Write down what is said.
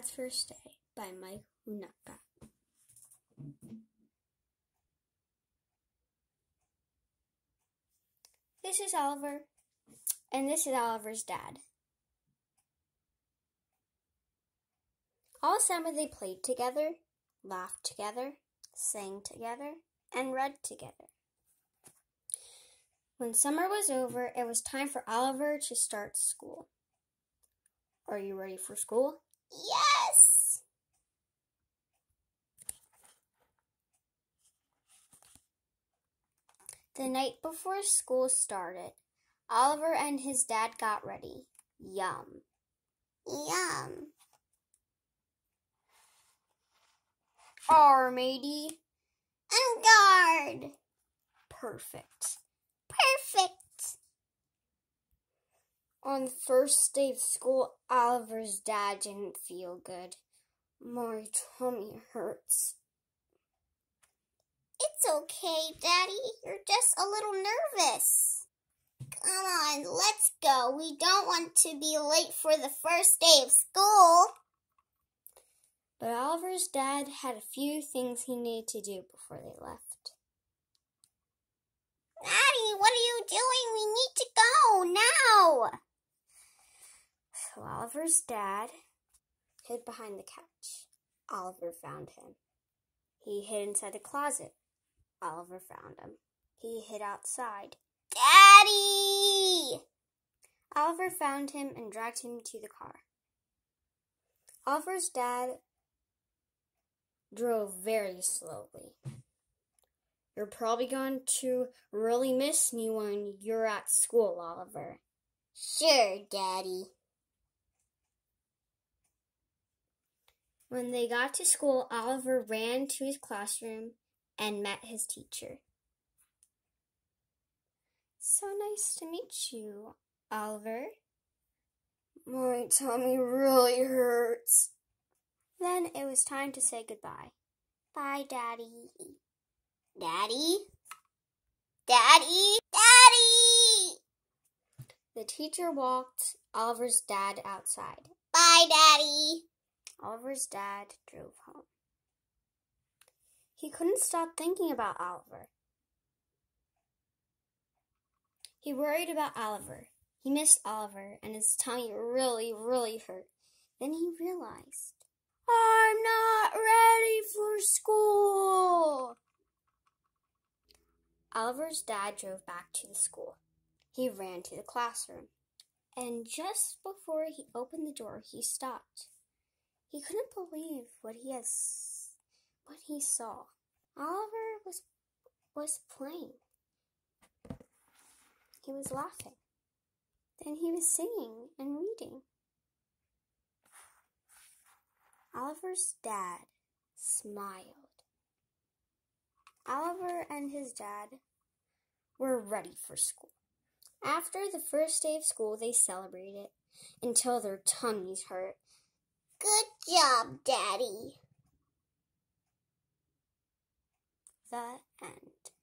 Dad's First Day by Mike Wohnoutka. This is Oliver, and this is Oliver's dad. All summer they played together, laughed together, sang together, and read together. When summer was over, it was time for Oliver to start school. Are you ready for school? Yes! The night before school started, Oliver and his dad got ready. Yum. Yum. Ar, matey. Oh, On guard. Perfect. Perfect. On the first day of school, Oliver's dad didn't feel good. My tummy hurts. It's okay, Daddy. You're just a little nervous. Come on, let's go. We don't want to be late for the first day of school. But Oliver's dad had a few things he needed to do before they left. Daddy, what are you doing? We need to go now. So Oliver's dad hid behind the couch. Oliver found him. He hid inside the closet. Oliver found him. He hid outside. Daddy! Oliver found him and dragged him to the car. Oliver's dad drove very slowly. You're probably going to really miss me when you're at school, Oliver. Sure, Daddy. When they got to school, Oliver ran to his classroom and met his teacher. So nice to meet you, Oliver. My tummy really hurts. Then it was time to say goodbye. Bye, Daddy. Daddy? Daddy? Daddy! The teacher walked Oliver's dad outside. Bye, Daddy. Oliver's dad drove home. He couldn't stop thinking about Oliver. He worried about Oliver. He missed Oliver, and his tummy really, really hurt. Then he realized, I'm not ready for school. Oliver's dad drove back to the school. He ran to the classroom, and just before he opened the door, he stopped. He couldn't believe what he has what he saw. Oliver was was playing. He was laughing. Then he was singing and reading. Oliver's dad smiled. Oliver and his dad were ready for school. After the first day of school, they celebrated until their tummies hurt. Good job, Daddy. The end.